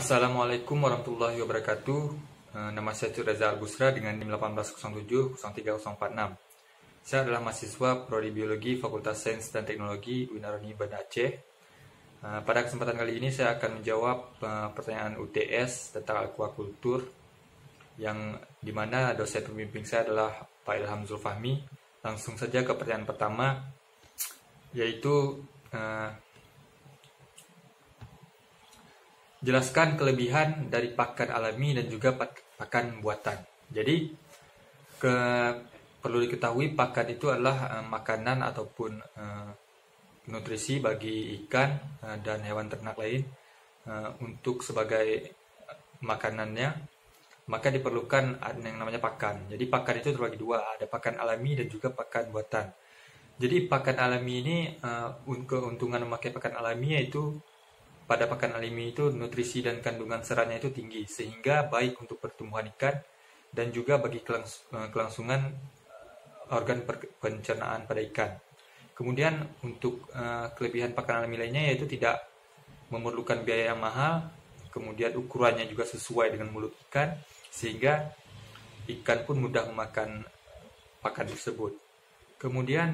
Assalamualaikum warahmatullahi wabarakatuh. Eh, Nama saya Cuk Reza Albusra dengan NIM 1807 03046. Saya adalah mahasiswa Prodi Biologi Fakultas Sains dan Teknologi Winarani Banda Aceh. Eh, Pada kesempatan kali ini saya akan menjawab eh, pertanyaan UTS tentang aquakultur yang di mana dosen pembimbing saya adalah Pak Ilham Zulfahmi. Langsung saja ke pertanyaan pertama, yaitu jelaskan kelebihan dari pakan alami dan juga pak- pakan buatan. Jadi ke perlu diketahui pakan itu adalah eh, makanan ataupun eh, nutrisi bagi ikan eh, dan hewan ternak lain eh, untuk sebagai makanannya maka diperlukan yang namanya pakan. Jadi pakan itu terbagi dua, ada pakan alami dan juga pakan buatan. Jadi pakan alami ini un- keuntungan memakai pakan alami yaitu pada pakan alami itu nutrisi dan kandungan seratnya itu tinggi sehingga baik untuk pertumbuhan ikan dan juga bagi eh, kelangsungan organ pencernaan pada ikan. Kemudian untuk eh, kelebihan pakan alami lainnya yaitu tidak memerlukan biaya yang mahal, kemudian ukurannya juga sesuai dengan mulut ikan sehingga ikan pun mudah memakan pakan tersebut. Kemudian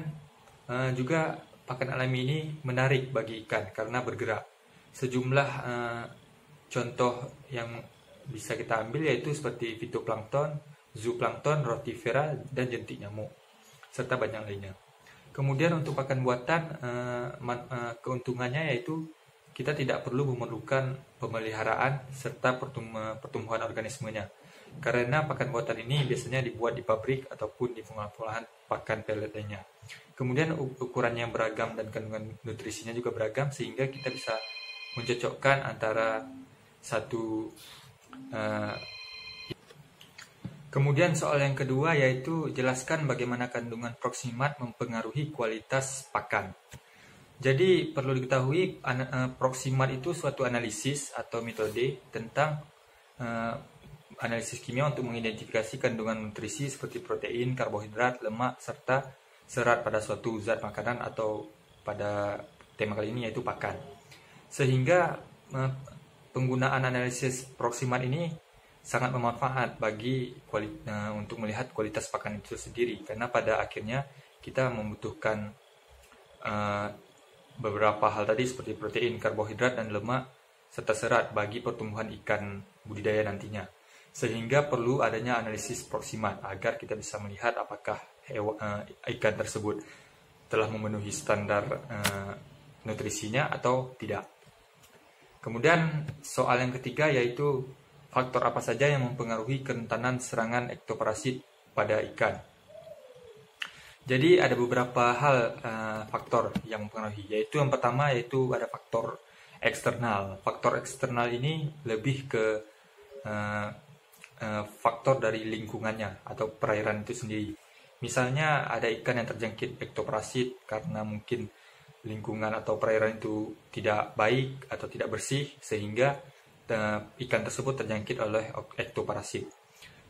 eh, juga pakan alami ini menarik bagi ikan karena bergerak. Sejumlah eh, contoh yang bisa kita ambil yaitu seperti fitoplankton, zooplankton, rotifera, dan jentik nyamuk, serta banyak lainnya. Kemudian untuk pakan buatan, man- eh, keuntungannya yaitu kita tidak perlu memerlukan pemeliharaan serta pertum- pertumbuhan organismenya. Karena pakan buatan ini biasanya dibuat di pabrik ataupun di pengolahan pakan lainnya. Kemudian ukurannya beragam dan kandungan nutrisinya juga beragam sehingga kita bisa mencocokkan antara satu eh, Kemudian soal yang kedua yaitu jelaskan bagaimana kandungan proximat mempengaruhi kualitas pakan. Jadi perlu diketahui eh, proximat itu suatu analisis atau metode tentang eh, analisis kimia untuk mengidentifikasi kandungan nutrisi seperti protein, karbohidrat, lemak, serta serat pada suatu zat makanan atau pada tema kali ini yaitu pakan. Sehingga eh, penggunaan analisis proximat ini sangat bermanfaat bagi kuali- eh, untuk melihat kualitas pakan itu sendiri karena pada akhirnya kita membutuhkan eh, beberapa hal tadi seperti protein, karbohidrat dan lemak serta serat bagi pertumbuhan ikan budidaya nantinya. Sehingga perlu adanya analisis proximat agar kita bisa melihat apakah ikan tersebut telah memenuhi standar nutrisinya atau tidak. Kemudian soal yang ketiga yaitu faktor apa saja yang mempengaruhi kerentanan serangan ektoparasit pada ikan. Jadi ada beberapa hal eh, faktor yang mempengaruhi, yaitu yang pertama yaitu ada faktor eksternal. Faktor eksternal ini lebih ke eh, eh, faktor dari lingkungannya atau perairan itu sendiri. Misalnya ada ikan yang terjangkit ektoparasit karena mungkin lingkungan atau perairan itu tidak baik atau tidak bersih sehingga eh, ikan tersebut terjangkit oleh ektoparasit.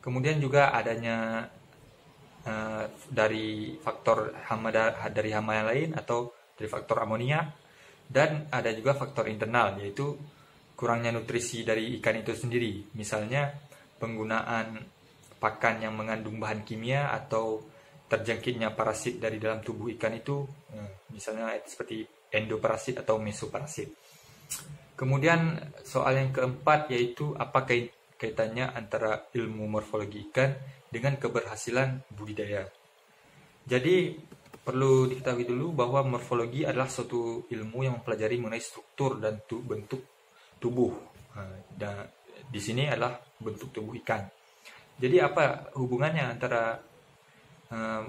Kemudian juga adanya eh, dari faktor hama da- dari hama yang lain atau dari faktor amonia dan ada juga faktor internal yaitu kurangnya nutrisi dari ikan itu sendiri. Misalnya penggunaan pakan yang mengandung bahan kimia atau terjangkitnya parasit dari dalam tubuh ikan itu misalnya seperti endoparasit atau mesoparasit. Kemudian soal yang keempat yaitu apa kait- kaitannya antara ilmu morfologi ikan dengan keberhasilan budidaya. Jadi perlu diketahui dulu bahwa morfologi adalah suatu ilmu yang mempelajari mengenai struktur dan tu- bentuk tubuh. Dan di sini adalah bentuk tubuh ikan. Jadi apa hubungannya antara eh,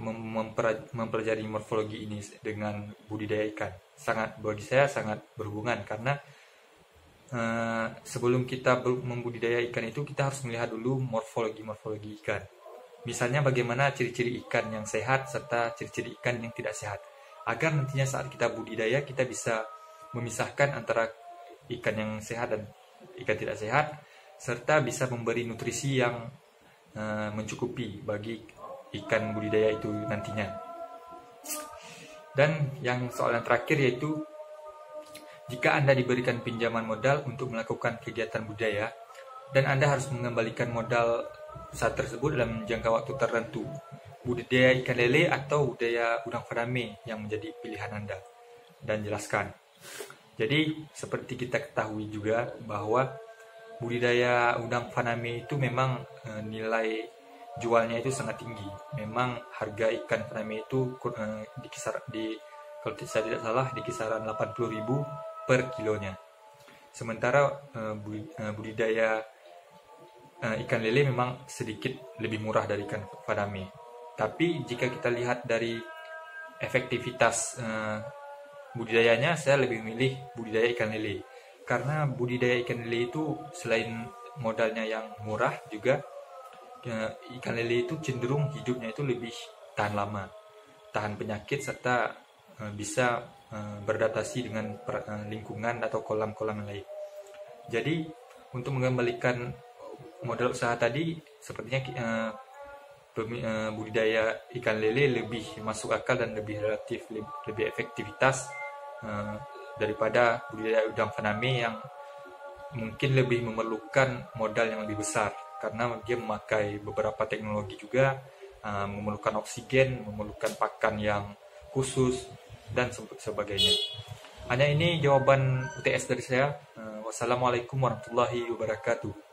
mempelajari morfologi ini dengan budidaya ikan? Sangat bagi saya sangat berhubungan karena eh, sebelum kita membudidaya ikan itu kita harus melihat dulu morfologi-morfologi ikan. Misalnya bagaimana ciri-ciri ikan yang sehat serta ciri-ciri ikan yang tidak sehat. Agar nantinya saat kita budidaya kita bisa memisahkan antara ikan yang sehat dan ikan tidak sehat serta bisa memberi nutrisi yang eh, mencukupi bagi ikan budidaya itu nantinya. Dan yang soal yang terakhir yaitu Jika Anda diberikan pinjaman modal untuk melakukan kegiatan budaya, dan Anda harus mengembalikan modal saat tersebut dalam jangka waktu tertentu, budidaya ikan lele atau budaya udang faname yang menjadi pilihan Anda. Dan jelaskan. Jadi, seperti kita ketahui juga bahwa budidaya udang faname itu memang e, nilai jualnya itu sangat tinggi. Memang harga ikan faname itu e, di kisar di kalau saya tidak salah di kisaran 80.000 per kilonya. Sementara uh, budidaya uh, ikan lele memang sedikit lebih murah dari ikan padame. Tapi jika kita lihat dari efektivitas uh, budidayanya, saya lebih memilih budidaya ikan lele. Karena budidaya ikan lele itu selain modalnya yang murah juga uh, ikan lele itu cenderung hidupnya itu lebih tahan lama, tahan penyakit serta uh, bisa Eh, beradaptasi dengan eh, lingkungan atau kolam-kolam lain. Jadi untuk mengembalikan modal usaha tadi sepertinya uh, budidaya ikan lele lebih masuk akal dan lebih relatif lebih, lebih efektivitas uh, daripada budidaya udang faname yang mungkin lebih memerlukan modal yang lebih besar karena dia memakai beberapa teknologi juga uh, memerlukan oksigen memerlukan pakan yang khusus dan sebagainya. Hanya ini jawaban UTS dari saya. Eh, wassalamualaikum warahmatullahi wabarakatuh.